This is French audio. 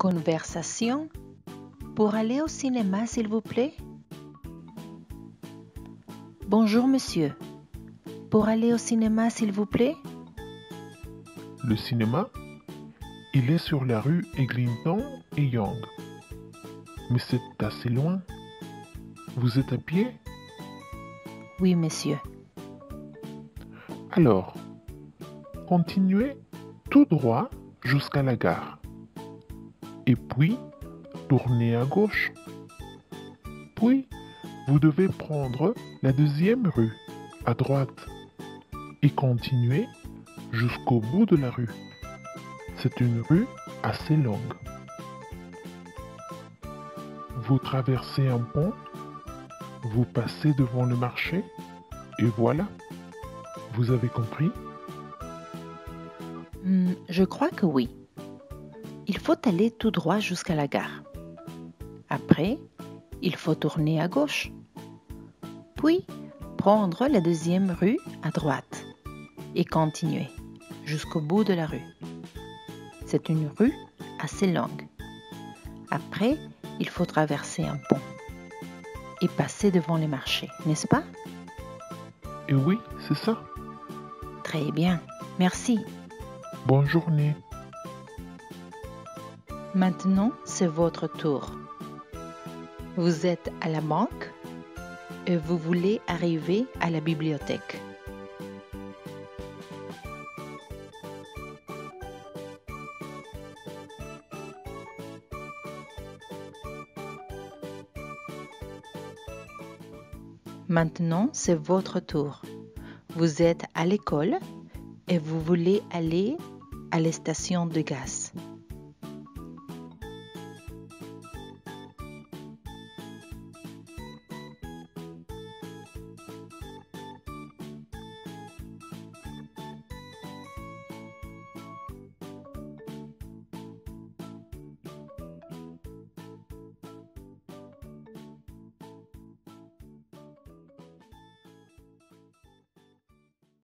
Conversation pour aller au cinéma, s'il vous plaît? Bonjour, monsieur. Pour aller au cinéma, s'il vous plaît? Le cinéma? Il est sur la rue Eglinton et Young. Mais c'est assez loin. Vous êtes à pied? Oui, monsieur. Alors, continuez tout droit jusqu'à la gare. Et puis, tournez à gauche. Puis, vous devez prendre la deuxième rue à droite et continuer jusqu'au bout de la rue. C'est une rue assez longue. Vous traversez un pont, vous passez devant le marché et voilà. Vous avez compris? Hmm, je crois que oui. Il faut aller tout droit jusqu'à la gare. Après, il faut tourner à gauche. Puis, prendre la deuxième rue à droite et continuer jusqu'au bout de la rue. C'est une rue assez longue. Après, il faut traverser un pont et passer devant les marchés, n'est-ce pas? Et oui, c'est ça. Très bien, merci. Bonne journée. Maintenant, c'est votre tour. Vous êtes à la banque et vous voulez arriver à la bibliothèque. Maintenant, c'est votre tour. Vous êtes à l'école et vous voulez aller à la station de gaz.